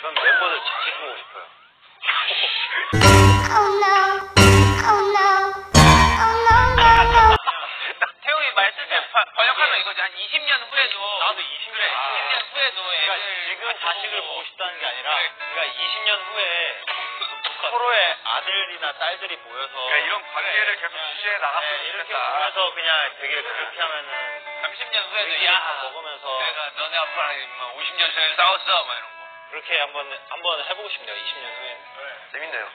전 멤버들 같이 보고 싶어요. Oh no. Oh no. Oh no, no, no. 태용이 말뜻에 번역하면 이거지. 한 20년 후에도. 나도 20년 그래, 20년 후에도 그러니까 애들 지금 자식을 보고. 싶다는 게 아니라 그래. 그러니까 20년 후에 서로의 아들이나 딸들이 모여서 그러니까 이런 관계를 계속 유지해 나갔으면 네, 이렇게 좋겠다. 보면서 그냥 되게 그렇게 하면은 30년 후에도 야다 먹으면서 내가 너네 아빠랑 뭐 50년 전에 싸웠어 막 이런 거. 그렇게 한번 한번 해보고 싶네요. 20년 후에는. 재밌네요.